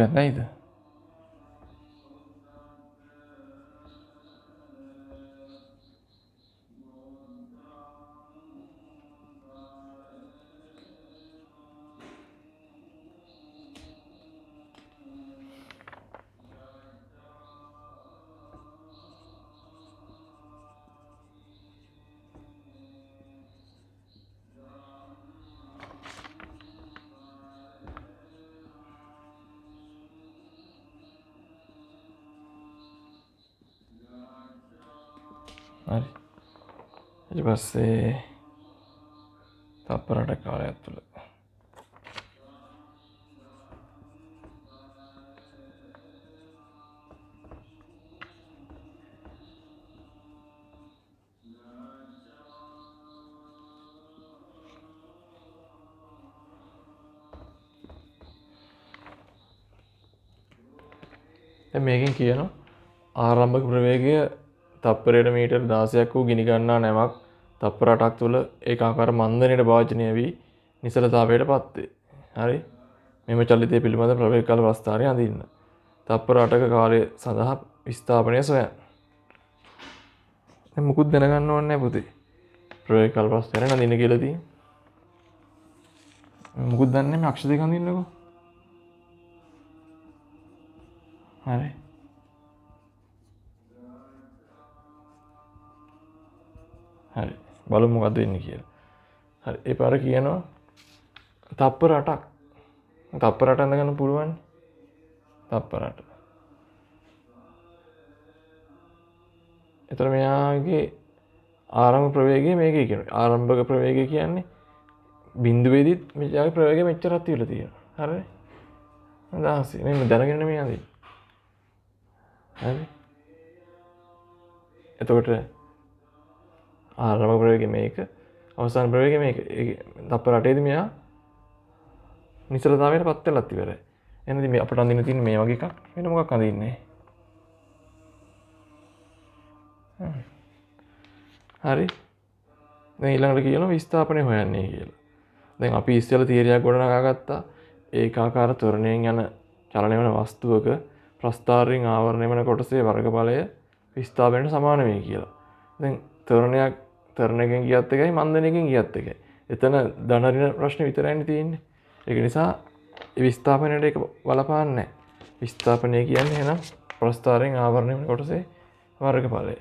[SPEAKER 1] Jovem ainda? පස්සේ තප්පරට කාලයක් තුළ. දැන් මේකෙන් කියනවා ආරම්භක ප්‍රවේගය තප්පරයට මීටර් 16ක් වූ ගිනි ගන්නා නැවක් තප්පර 8ක් තුළ ඒකාකාර මන්දනයට භාජනය වී නිසලතාවයට පත්වේ. හරි. මෙම චලිතය පිළිබඳ ප්‍රවේග කාල ප්‍රස්ථාරය අඳින්න. තප්පර 8ක කාලය සඳහා විස්ථාපනය සොයන්න. දැන් මුකුත් දැනගන්න ඕනේ නැහැ පුතේ. ප්‍රවේග කාල ප්‍රස්ථාරය නඳින්න කියලා තියෙන්නේ. මුකුත් දන්නේ නැහැ මේ අක්ෂර දෙක අඳින්නකෝ. හරි. හරි බලමු මොකද වෙන්නේ කියලා. හරි ඒ පාර කියනවා තප්පර 8ක් තප්පරට ඇඳගන්න පුළුවන්. තප්පරට එතර මෙයාගේ ආරම ප්‍රවේගේ මේක කියන ආරම්භක ප්‍රවේග කියන්නේ බින්දුවේදීත් මෙයාගේ ප්‍රවේග මෙච්චරත් විල තියෙන හර? දහස මෙම දැනගෙන මේ අදී හරි? එතකොට ආරම ප්‍රවේග මේක. අවසාන ප්‍රවේග මේක. දප රටේද මෙයා නිසලතාවයට පත්ත ලත්ති වර එනදි මේ අපට අඳන්න තින් මේ වගේ එකක් වෙන මොකක් අඳන්නේ? හරි. ඊළඟට කියන විස්ථාපනය හොයන්නේ කියලා. දැන් අපි ඉස්සල තීරයක් ගොඩනගාගත්තා. ඒකාකාර තොරණයෙන් යන චලනය වන වස්තුවක ප්‍රස්ථාරයෙන් ආවරණය වන කොටසේ වර්ග බලය විස්ථාපනයට සමාන වේ කියලා. දැන් තොරණයක් තරණයකින් ගියත් එකයි මන්දනයකින් ගියත් එකයි. එතන දනරින ප්‍රශ්න විතරයින්න තියෙන්නේ. එක නිසා විස්ථාපනයට එක බලපාන්න විස්ථාපනය කියන්න හෙනම් ප්‍රස්ථාරයෙන් ආවරණය කොටසේ වර්ග පලය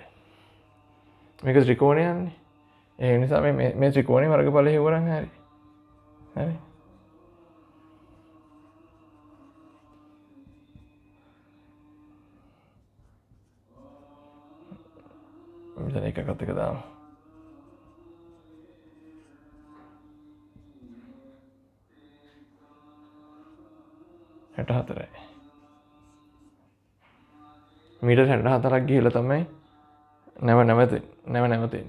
[SPEAKER 1] මේක ත්‍රිකෝණයන්නේ ඒ නිසා මේ ත්‍රිකෝණය වර්ග පලය හවරන් හරි. හරි? මිතන එක කත්තක දාම. හැට හතරයි මීට හැට හතරක් ගිහිල තමයි නැව නැවත නැව නැවතෙන්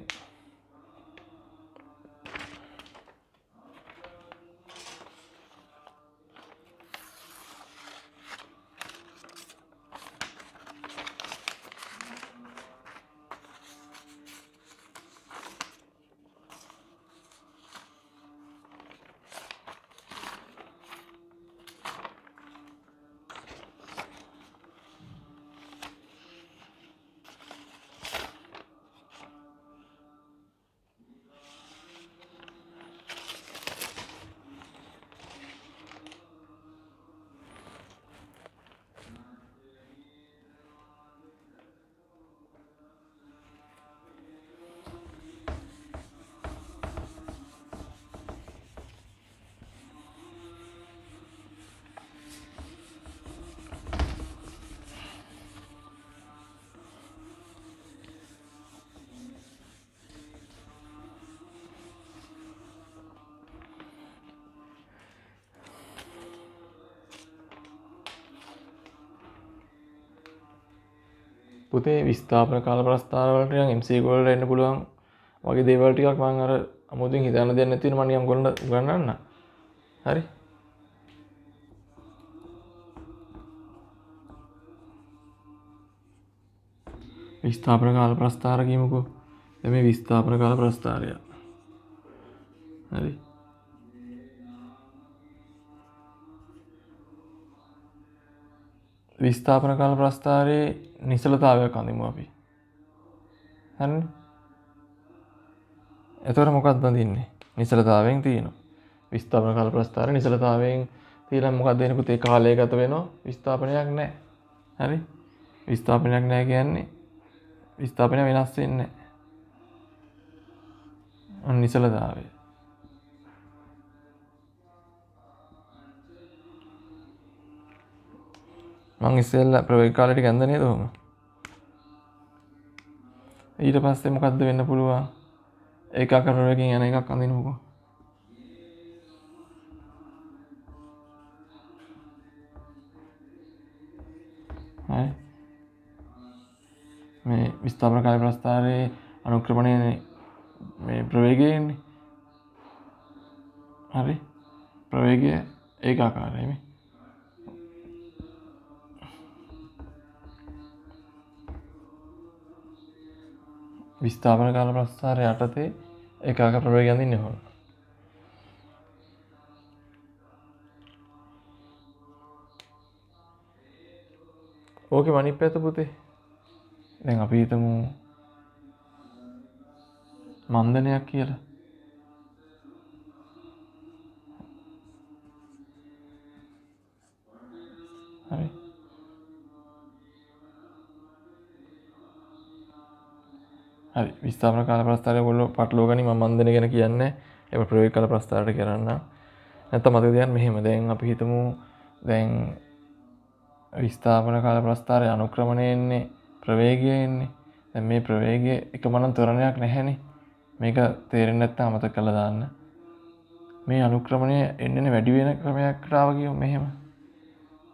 [SPEAKER 1] පුතේ විස්ථාපන කාල ප්‍රස්ථාරවලට එම්සි ගොල්ට එන්න පුළුවන්. වගේ දේවල් ටිකක් මං අර අමුතින් හිතන්න දෙයක් නැතිව මම නිකන් ගොල්ලන්ට උගන්වන්න. හරි. විස්ථාපන කාල ප්‍රස්ථාර කියමුකෝ. මේ විස්ථාපන කාල ප්‍රස්ථාරය හරි. විස්ථාපන කාල ප්‍රස්ථාරයේ නිසලතාවයක් අඳිමු අපි. හරි. එතකොට මොකක්ද බඳින්නේ නිසලතාවයෙන් තියෙනවා. විස්ථාපන කාල ප්‍රස්ථාරය නිසලතාවයෙන් තියලා මොකක්ද වෙන්නේ? පුතේ කාලය ගත වෙනවා. විස්ථාපනයක් නැහැ. හරි. විස්ථාපනයක් නැහැ කියන්නේ විස්ථාපනය වෙනස් වෙන්නේ නැහැ. නිසලතාවය. මං ඉස්සෙල්ල ප්‍රවේග කාලෙට ගන්ද නේද ඔහොම? ඊට පස්සේ මොකද්ද වෙන්න පුළුවන්? ඒක කරවකින් යන එකක් අඳිනමුකෝ හරි. මේ විස්ථාපන කාල ප්‍රස්ථාරයේ අනුක්‍රමණය මේ ප්‍රවේගයෙන්නේ හරි. ප්‍රවේගය ඒක ආකාරයම විස්ථාපන කාල ප්‍රස්ථාරය යටතේ එකාක ප්‍රවේග අඳින්න ඕන. ඕකේ මනිප් පැත පුතේ. දැන් අපි හිතමු මන්දනයක් කියලා. විස්ථාපන කාල ප්‍රස්ථාරය ඔයගොල්ලෝ පටලවාගනි මම මන්දන ගැන කියන්නේ. ඒක ප්‍රවේග කාල ප්‍රස්ථාරයට කරන්න. නැත මතක තියන් මෙහෙම. දැන් අපි හිතමු දැන් විස්ථාපන කාල ප්‍රස්ථාරය අනුක්‍රමණයෙන්නේ ප්‍රවේගයෙන්නේ දැන් මේ ප්‍රවේගය එක මනම් තොරණයක් නැහැනේ. මේක තේරෙන්නේ නැත්නම් අමතක කරලා දාන්න. මේ අනුක්‍රමණය එන්නේ වැඩි වෙන ක්‍රමයකට ආව කියමු මෙහෙම.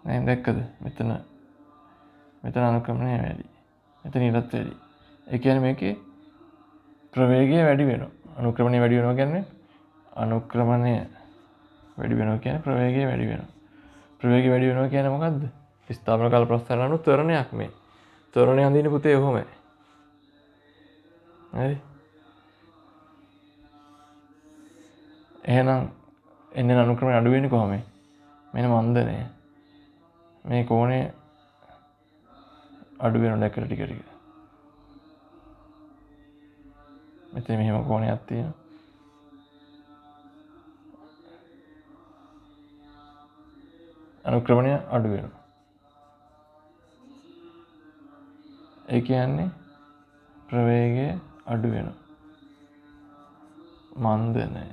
[SPEAKER 1] නෑ දැක්කද? මෙතන මෙතන අනුක්‍රමණය වැඩි. මෙතන ඊටත් වැඩි. ඒ කියන්නේ මේකේ ප්‍රවේගය වැඩි වෙනවා. අනුක්‍රමණය වැඩි වෙනවා කියන්නේ අනුක්‍රමණය වැඩි වෙනවා කියන්නේ ප්‍රවේගය වැඩි වෙනවා. ප්‍රවේගය වැඩි වෙනවා කියන්නේ මොකද්ද? ස්ථාපන කාල ප්‍රස්ථාර අනුව ත්වරණයක් මේ. ත්වරණය අඳින්න පුතේ ඔහොමයි. හරි? එහෙනම් එන්න අනුක්‍රමය අඩු වෙන්නේ කොහොමද? මෙන්න මන්දනය මේ කෝණය අඩු වෙන දැක්කට ටික ටික මෙතන මෙහෙම කෝණයක් තියෙනවා. අනුක්‍රමණය අඩු වෙනවා. ඒ කියන්නේ ප්‍රවේගය අඩු වෙනවා. මන්දනය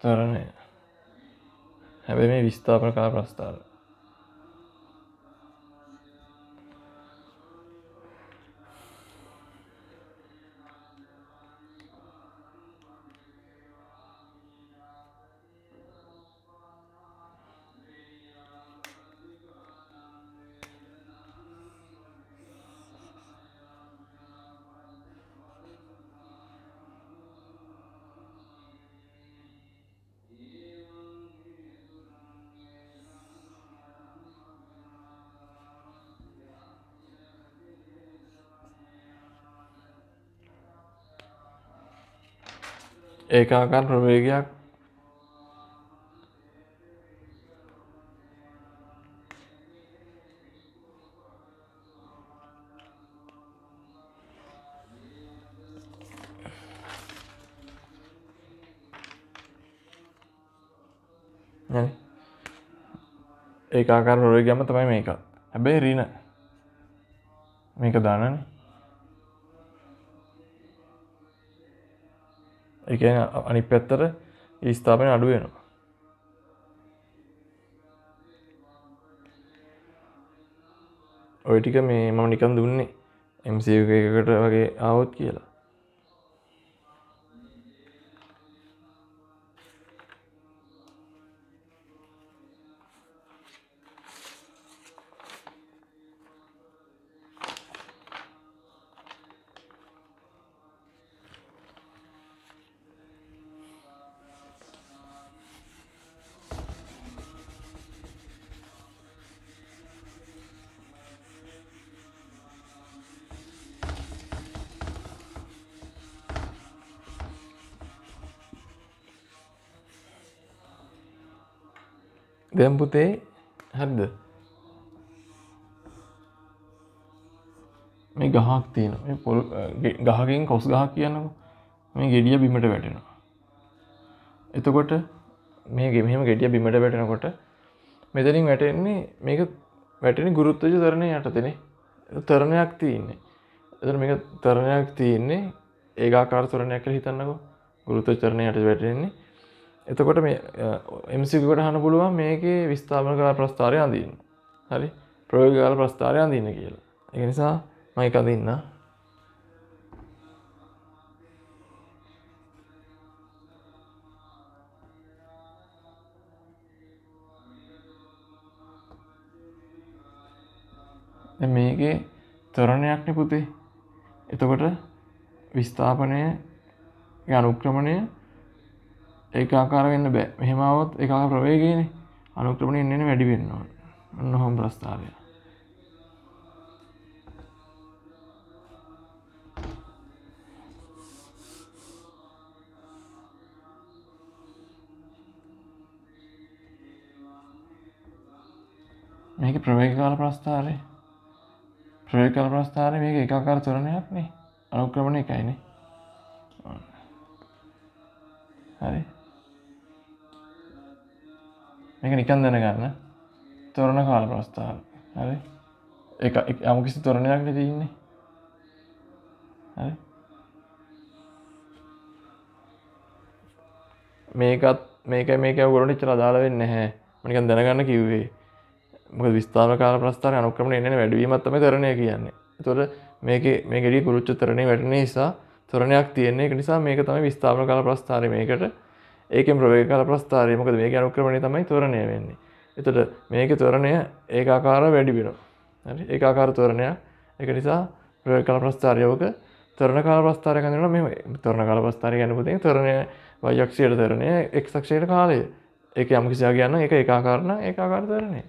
[SPEAKER 1] තරණය. හැබැයි මේ විස්ථාපන කාල ප්‍රස්ථාර. ඒකාකාර ප්‍රවේගයක්. හරි ඒකාකාර ප්‍රවේගයක්ම තමයි මේක හැබැයි රින මේක දානනේ එක අනි පැත්තර ස්ථාපන අඩු වෙනවා. ඔය ටික මේ මම නිකන් දුන්නේ එම්සි එකකට වගේ ආවොත් කියලා. දැන් පුතේ හරිද? මේ ගහක් තියෙනවා. මේ පොල් ගහකින් කොස් ගහක් කියන්නකො. මේ ගෙඩිය බිමට වැටෙනවා. එතකොට මේ මෙහෙම ගෙඩිය බිමට වැටෙනකොට මෙතනින් වැටෙන්නේ මේක වැටෙන ගුරුත්වජ තරණය යටතනේ තරණයක් තියෙන්නේ. එතන මේක තරණයක් තියෙන්නේ ඒකාකාර තරණයක් කියලා හිතන්නකෝ. ගුරුත්ව තරණය යට වැටෙන්නේ. එතකොට මේ එම්සිකට හන පුළුවන් මේකේ විස්ථාපන කලා ප්‍රස්ථාරය අඳන්න. හරි? ප්‍රයෝගකාල ප්‍රස්ථාරය අඳන්න කියලා. එක නිසා මයික අඳන්න මේකේ තරණයක්න පුතේ. එතකොට විස්ථාපනය අනුක්‍රමණය ඒක ආකාර වෙන්න බෑ. මෙහෙමාවත් එක ප්‍රවේගෙන අනුක්‍රමණය එන්න වැඩි වෙන්නවා ඔන්න හොම් ප්‍රස්ථාවය මේක ප්‍රවේගකාල ප්‍රස්ථාරය ප්‍රවේගකාල ප්‍රස්ථාරය මේක එකකාර තොරණයක් නේ. අනුක්‍රමණ එකයිනේ හරි. මේක නිකන් දැනගන්න. තොරණ කාල ප්‍රස්ථාව හරි? එක යමකිසි තොරණයක් තියන්නේ. හරි? මේකත් මේක මේක ගොඩට ඉච්චර අදාළ වෙන්නේ නැහැ. මනිකන් දැනගන්න කිව්වේ. මොකද විස්ථාන කාල ප්‍රස්ථාර අනුක්‍රමණය එන්නේ වැඩිවීමත් තමයි තරණය කියන්නේ. එතකොට මේකේ මේ ගෙඩිය කුරුච්ච තරණේ වැටෙන නිසා තරණයක් තියෙන එක නිසා මේක තමයි විස්ථාපන කාල ප්‍රස්ථාරය මේකට ඒකෙන් ප්‍රවේග කාල ප්‍රස්ථාරය මොකද මේකේ අනුක්‍රමණය තමයි ත්වරණය වෙන්නේ. එතකොට මේකේ ත්වරණය ඒකාකාරව වැඩි වෙනවා. හරි ඒකාකාර ත්වරණයක්. ඒක නිසා ප්‍රවේග කාල ප්‍රස්ථාරයක තරණ කාල ප්‍රස්ථාරය ගන්නවා මේ තරණ කාල ප්‍රස්ථාරය කියන්නේ පුතේ තරණය y අක්ෂයට තරණය x අක්ෂයට කාලය. ඒක යම් කිසියක් කියන්න ඒක ඒකාකාර නම් ඒකාකාර තරණය.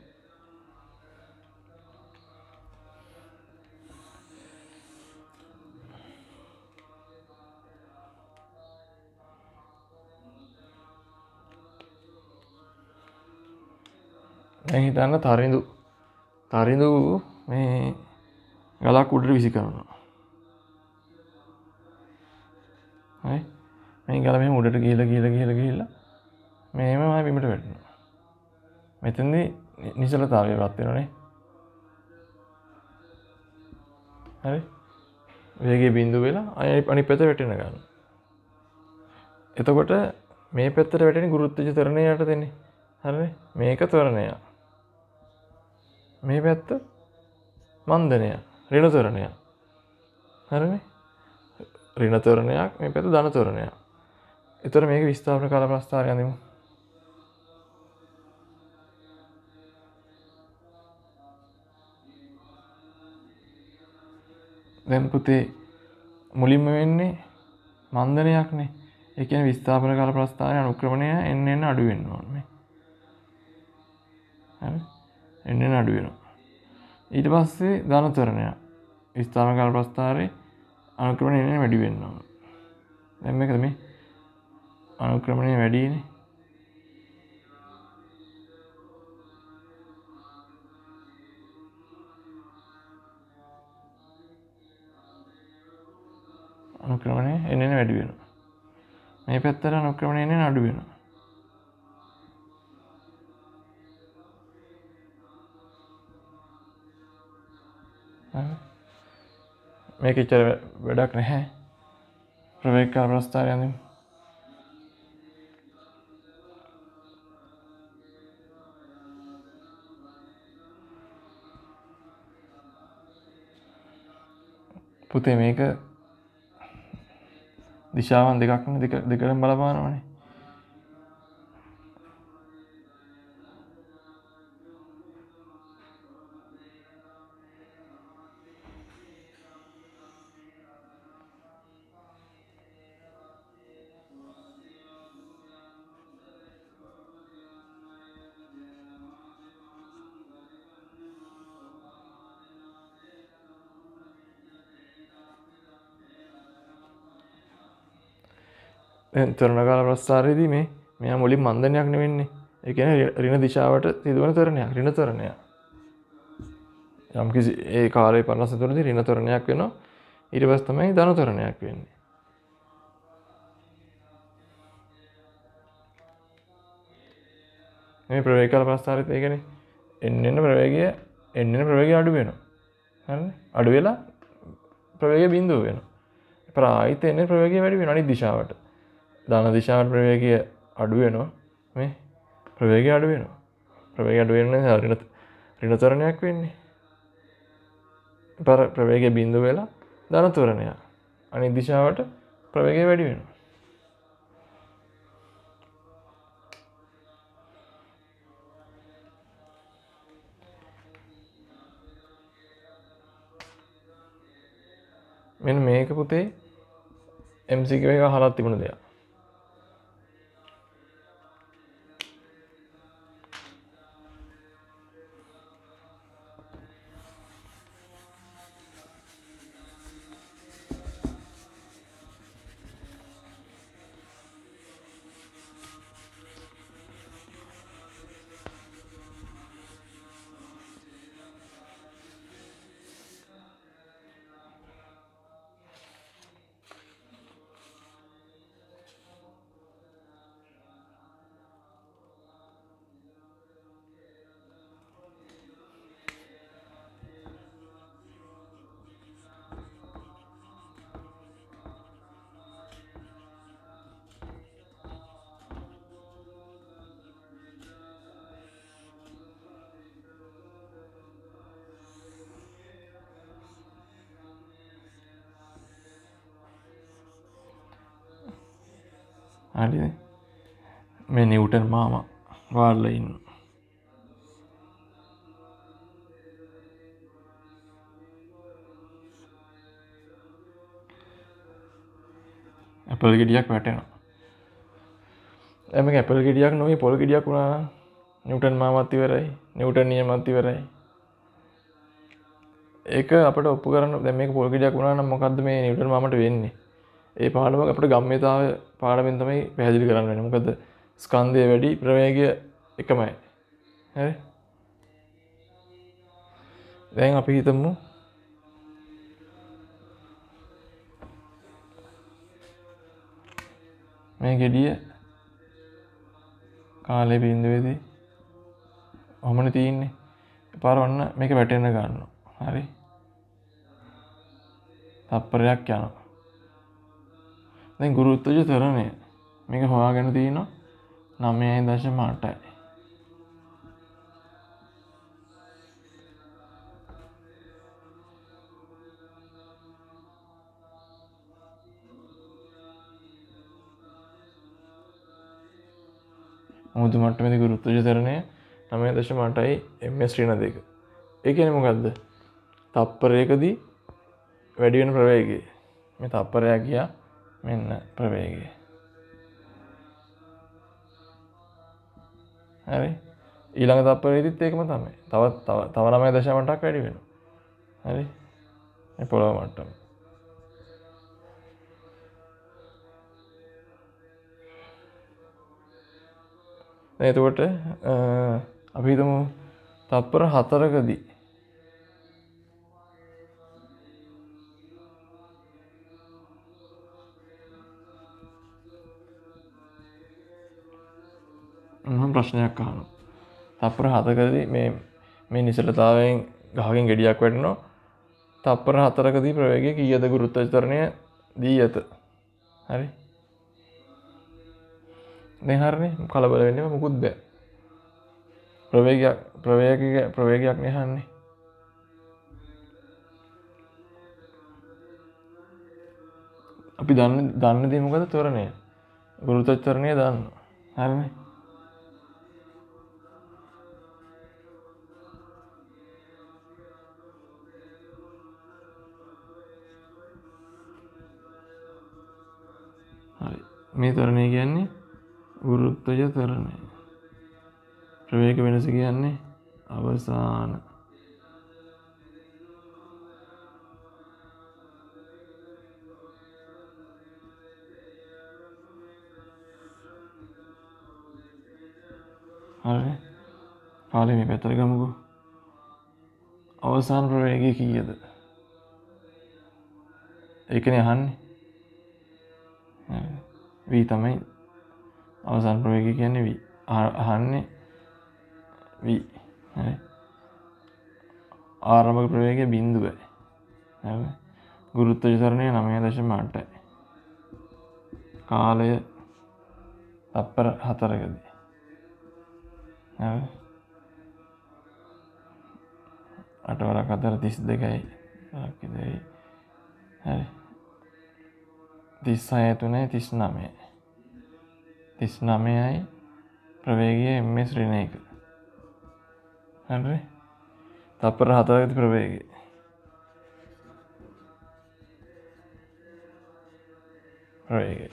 [SPEAKER 1] දැන් හිතන්න තරිඳු. තරිඳු මේ ගලක් උඩට විසි කරනවා. හරි? මේ ගල මෙහෙම උඩට ගිහලා ගිහලා ගිහලා ගිහලා මෙහෙම මම බිමට වැටෙනවා. මෙතනදී නිසලතාවය වත් වෙනවනේ හරි? වේගයේ බිඳුව වෙලා අනිත් පැත්ත වැටෙන ගන්න එතකොට මේ පැත්තට වැටෙන ගුරුත්වජ තරණය යටතේනේ හරිනේ? මේක ත්වරණයක් මේ පැත්ත? මන්දනය රිනතොරණය හරනේ? රිනතොරණයක් මේ පැත ධනතොරණයක්. එතර මේක විස්ථාපන කාල ප්‍රස්ථාරය අඳමු. දැන් පුතේ මුලින්ම වෙන්නේ මන්දනයක්නේ. ඒ කියන්නේ විස්ථාපන කාල ප්‍රස්ථාරය අනුක්‍රමණය එන්න එන්න අඩු වෙන්න ඕනේ. හරි? එන්න එන්න අඩු වෙනවා. ඊට පස්සේ ධනතරණයක් ස්ථාන කාල ප්‍රස්ථාරයේ අනුක්‍රමණය එන්නේ වැඩි වෙන්න ඕන දැන් මේකද මේ අනුක්‍රමණය වැඩිනේ අනුක්‍රමණය එන්නේ වැඩි වෙනවා. මේ පැත්තට අනුක්‍රමණය එන්නේ අඩු වෙනවා. මේක ඉච්චර වැඩක් නැහැ ප්‍රවේක්කා ප්‍රස්ථාරය අඳිමු පුතේ මේක දිශාවන් දෙකක්න දෙක දෙකටම බලපානවනේ තරණ කාල ප්‍රස්ථාරයේදී මේ මෙයා මුලින් මන්දනයක් නෙවෙන්නේ. ඒ කියන්නේ ඍණ දිශාවට සිදුවන තරණයක් ඍණ තරණයක්. යම්කිසි ඒ කාලේ 50 තුනදී ඍණ තරණයක් වෙනවා. ඊට පස්සේ තමයි ධන තරණයක් වෙන්නේ. මේ ප්‍රවේග කාල ප්‍රස්ථාරයේත් ඒ කියන්නේ එන්න එන්න ප්‍රවේගය එන්න එන්න ප්‍රවේගය අඩු වෙනවා. හරිනේ? අඩු වෙලා ප්‍රවේගය බිඳුව වෙනවා. ප්‍රායිත එන්නේ ප්‍රවේගය වැඩි වෙනවා අනිත් දිශාවට. ධන දිශාවට ප්‍රවේගය අඩු වෙනවා. මේ ප්‍රවේගය අඩු වෙනවා. ප්‍රවේගය අඩු වෙන නිසා ඍණ ඍණ ත්වරණයක් වෙන්නේ. පර ප්‍රවේගය බිඳුව වෙලා ධන ත්වරණයක් අනිත් දිශාවට ප්‍රවේගය වැඩි වෙනවා. මෙන්න මේක පුතේ MCQ එක අහලා තිබුණ දෙයක්. ඇපල් ගෙඩියක් වැටෙනවා. එම ඇපල් ගෙඩියක් නොයි පොල් ගෙඩියක් වුණා නිවටන් මාමත්තිවරයි නිවටන් නියමත්තිවරයි ඒක අපට ඔප්පු කරන්න දැම පොල් ගෙඩියක් වුණා මොකක්ද මේ නිවටන් මට වෙන්නේ? ඒ පාඩම අපට ගම්්‍යතාව පාඩමෙන් තමයි පැහැදිලි කරන්න වෙන මොකද ස්කන්දය වැඩි ප්‍රවේගය එකමයි. හැ දැන් අපි හිතමු මේ ගෙඩිය කාලය බින්දුවේදී හොමන තියන්නේ. පාර ඔන්න මේක වැටෙන්න ගන්න හරි. තප්පරයක් යනවා. දැන් ගුරුත්වජ තරණය මේක හොයාගෙන තියෙනවා නමයයි දශම අටයි. මුදු මට්ටමති ගුරුත්වජ තරණය නමය දශම අටයි එම ශ්‍රීන දෙක ඒකන මොකක්ද තප්පරයකදී වැඩිවෙන ප්‍රවේගේ මේ තප්පරයක් ගියා මෙන්න ප්‍රවේගය. හරි. ඊළඟ තප්පරේදිත් ඒකම තමයි. තවත් තවනමයි දශමටක් වැඩි වෙන හරි. පොළොව මට්ටම. එතකොට අපිතම තත්පර හතරකදී ප්‍රශ්නයක් අහන තප්පර හතකදී මේ මේ නිසලතාවයෙන් ගහකින් ගෙඩියක් වැටනවා. තප්පර හතරකදී ප්‍රවේගය කීයද ගුරුත්වචතරණය දී ඇත? හරි. දෙහරණය කලබල වෙන්නම මුකුත් බෑ. ප්‍රවේගයක් ප්‍රවේග ප්‍රවේගයක් නැහන්නේ අපි දන්න දන්න දීමකද තොරණය? ගුරුතච්චරණය දන්න. හරනේ? මේ තරණය කියන්නේ ගුරුත්වජ තරණය ප්‍රවේක වෙනස කියන්නේ අවසාන. හරි. පාලි මේ පැතර ගමුකු. අවසාන ප්‍රවේගය කීයද? ඒකන අහන්නේ. වී තමයි අවසන් ප්‍රවේග කියන්නේ වී අහන්නේ වී ආරම්භක ප්‍රවේග බින්දුවයි ගුරුත්ත විසරණය නමය දශම අටයි. කාලය තප්පර හතරකදී. අටවරක් අතර තිස් දෙකයි හරි. තිස් අය තුනේ තිස් නමය තිස් නමයයි ප්‍රවේගය එම ශ්‍රණ එක හරි. තපර හතරගති ප්‍රවේගය. ප්‍රවේගය.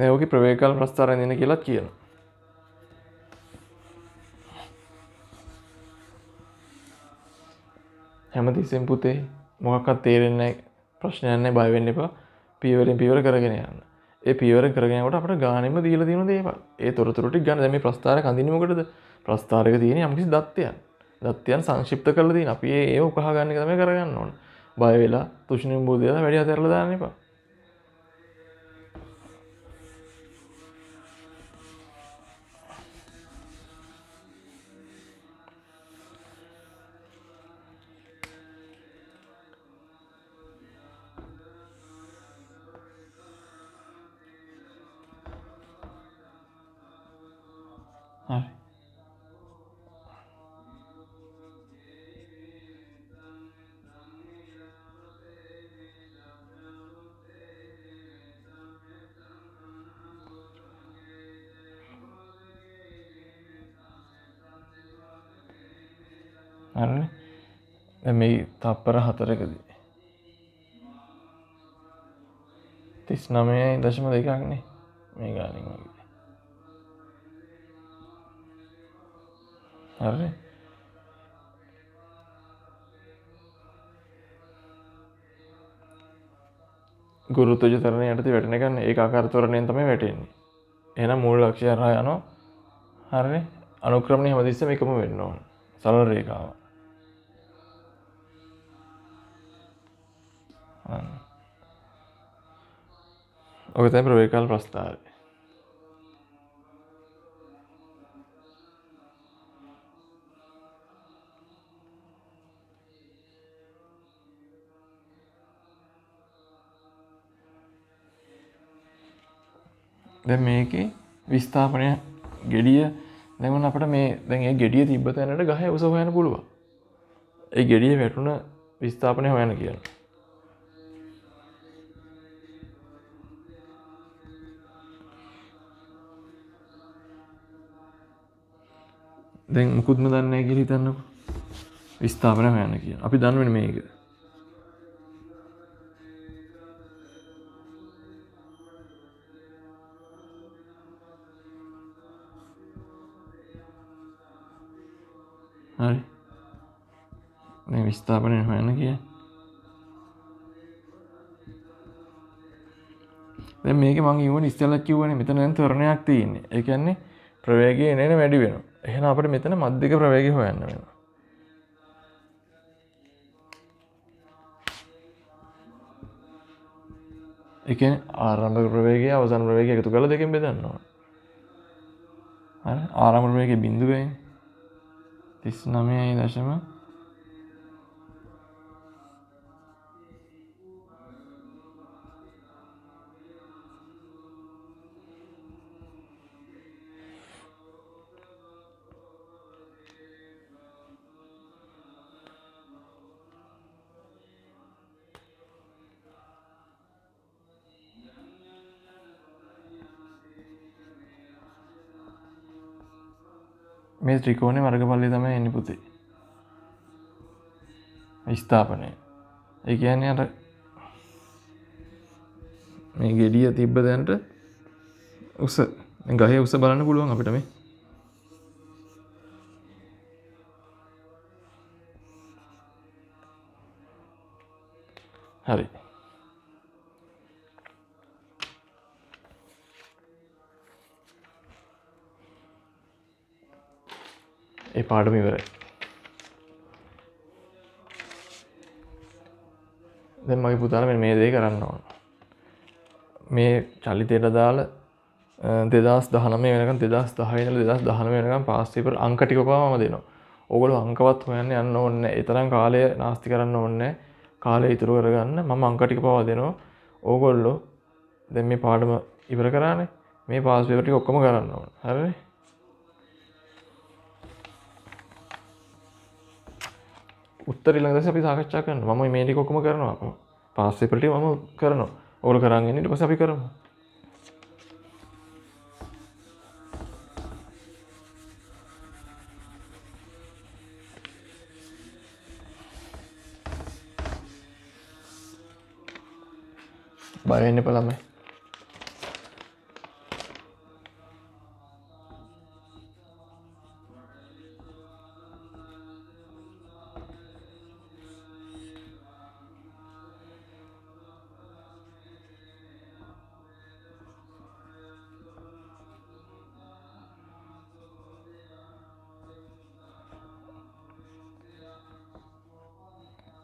[SPEAKER 1] ඕක ප්‍රවේකල් ප්‍රස්ථාරය දෙන කියලා කියනවා හැමතිස්සෙන් පුතේ මොකක්ත් තේරෙන්නේ ප්‍රශ්නයන්න බයවෙන්න එපා. පීවරෙන් පිවර කරගෙන යන්න. ඒ පිවර කරගෙනට අපට ගානම දීල තින දේව ඒ තොරතුරට ගන්න. දැම ප්‍රස්ථාර කඳනීමකටද ප්‍රස්ථාරක තියෙන යම්කිසි දත්වයන් දත්වයන් සංශිප්ත කලදී අපි ඒ උකහගන්න තම කරගන්න ඕන. බයවෙලා තුෂ්ණ බෝධය වැඩි අතරල දාන්න නමයයි දශම දෙකක්නේ මේ ගානින් වගේ. හරි. ගුරුත්තුජ තරණය යටති වැටෙන එකන්න ඒ ආකාරතවරණයෙන් තමයි වැටෙන්නේ. එන මූල් ලක්ෂය රහ යනවා. හරි. අනුක්‍රමණය හමතිස්සම එකම වෙන්න ඕන. සරල රේකාව ඔක තැ ප්‍රවේකල් ප්‍රස්ථාරය දැ මේක විස්ථාපනය ගෙඩිය දැමන අපට මේ දැන්ගේ ගෙඩිය තිබ තැනට ගහ උස හොයන පුළුව ඒ ගෙඩිය වැටුණ විස්ථාපනය හොයන කියන දැන් මුකුත්ම දන්න කියල හිතන්නක. විස්ථාපන හොයන කිය අපි දන්වෙන මේක. හරි. මේ විස්ථාපනය හොයන්න කිය දැ මේක මං ඉව නිස්තල කිවන මෙතන තරණයක් තියන්නේ. එකන්නේ ප්‍රවේගේ එනන වැඩි වෙන එහෙන අපට මෙතන මධ්‍යක ප්‍රවේග හොයන්න වෙන එක ආරම්භ ප්‍රවේගේ අවසන් ප්‍රවේග එකතු කළ දෙකින් බෙදන්නවා ආරම්භ බින්දුවෙන් තිස් නමයයි දශම මේ ත්‍රිකෝණය වර්ග පල්ලි තම එනි පුතේ. ස්ථාපනය. ඒ කියන්නේ අට මේ ගෙඩිය තිබ්බ දැන්ට උස ගහ උස බලන්න පුළුවන් අපිට මේ. හරි. ඒ පාඩම ඉවරයි. දැන් මගේ පුතාල මේ දේ කරන්න ඕන. මේ චලිතයට දාල දෙදස් දහනම වෙනක දෙදස් දහයන දෙදස් දහන වෙනකම් පාස්තිපර අංකටිකපාම දෙනවා. ඔගොල අංකවත් හොයන්න යන්න ඔන්න එතරම් කාලය නාස්ති කරන්න ඔන්න කාලය ඉතුරු කරගන්න මම අංකටික පවා දෙනවා. ඕගොල්ලෝ දැ මේ පාඩම ඉවර කරානේ. මේ පාස්පේපටි ඔක්කොම කරන්න ඕන. හරි උත්තර ළඟ අපි සාකච්ඡා කරන ම මේලි කොකම කරනවා. පාස්සෙ පටි මම කරනවා. ඕල කරන්ගෙනට පස අපි කරමු. බයන්න පළමයි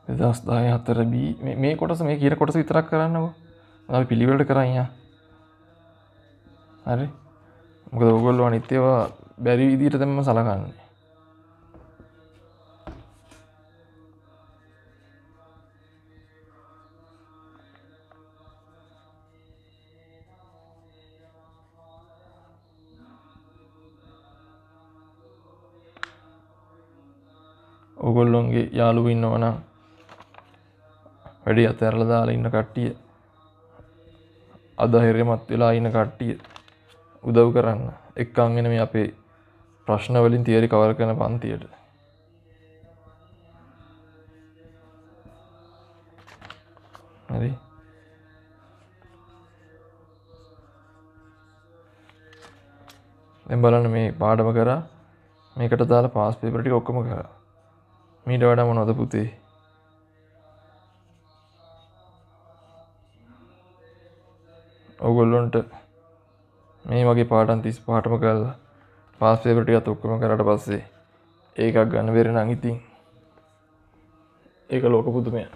[SPEAKER 1] දස් දාය හතර බී මේ කොටස මේ කියර කොටස විතරක් කරන්නව අපි පිළිවෙලට කරයිය හරි. මොකද ඔගොල්ල අනිත්‍යවා බැරි විදිට තෙම සලකන්නේ. ඔගොල්ලොන්ගේ යාළුව ඉන්නවනම් වැඩි අතැරල දාලා ඉන්න කට්ටිය. අදහිරමත් වෙලා ඉන්න කට්ටිය උදව් කරන්න. එක්කංගෙන මේ අපේ ප්‍රශ්නවලින් තියරි කවර කරන පන්තියට. හරි. බලන්න මේ පාඩම කරා. මේකට දාලා පාස් පේපරටි ඔක්කොම කරා. මීට වඩා මොනොද පුතේ? ඔගොල්ලොන්ට මේ වගේ පාටන් තිස් පාටම කරලා පාස් පේපර් ටිකත් ඔක්කොම කරාට පස්සේ ඒකක් ගන්න බැරි නම් ඉතින් ඒක ලෝක පුදුමයක්.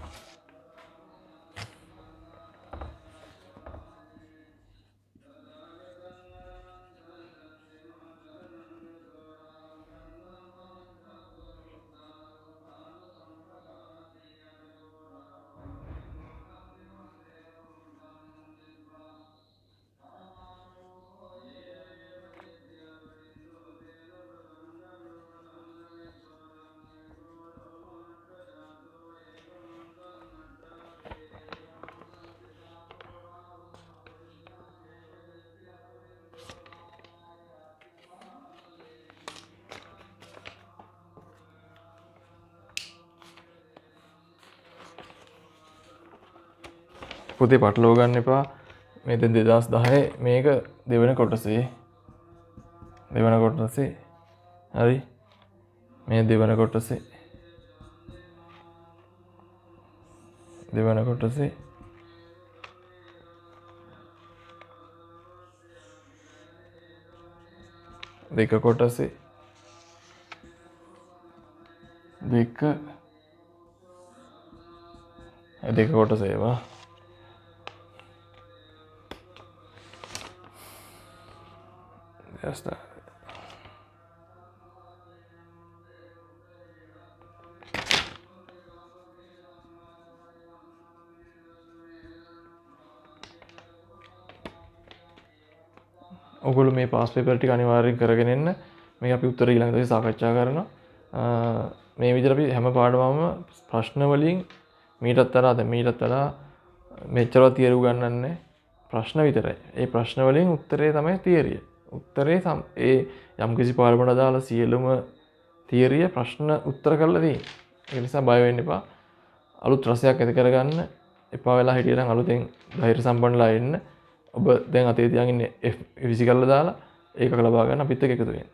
[SPEAKER 1] පුතේ පටලෝ ගන්න එපා. මෙත දෙදස් දහය මේක දෙවන කොටසේ. දෙවන කොටසේ. හරි. මේ දෙවන කොටසේ. දෙවන කොටසේ. දෙක කොටසේ. දෙක. දෙක කොට සේවා Ya está. ඔගොලු මේ පාස් පේපර්ටි අනිවාර්යෙන් කරගෙන එන්න මේ අපි උත්තර ඊළඟ දවසේ සාකච්ඡා කරනවා මේ විදිහට අපි හැම පාඩමම ප්‍රශ්න වලින් මීටත් වඩා දැන් මීටත් වඩා මෙච්චරවත් තියරු ගන්නන්නේ ප්‍රශ්න විතරයි. ඒ ප්‍රශ්න වලින් උත්තරේ තමයි තියරිය. උත්තරේ සම් ඒ යම් කිසි පාඩමට දාලා සියලුම තියරිය ප්‍රශ්න උත්තර කරලා තියෙන්නේ. ඒ නිසා බය වෙන්න එපා. අලුත් රසයක් ඇති කරගන්න එපා වෙලා හිටියනම් අලුතෙන් ධෛර්ය සම්පන්නලා එන්න. ඔබ දැන් අතේ තියන් ඉන්නේ F20 කරලා දාලා ඒකක ලබා ගන්න අපිත් එක්ක එකතු වෙන්න.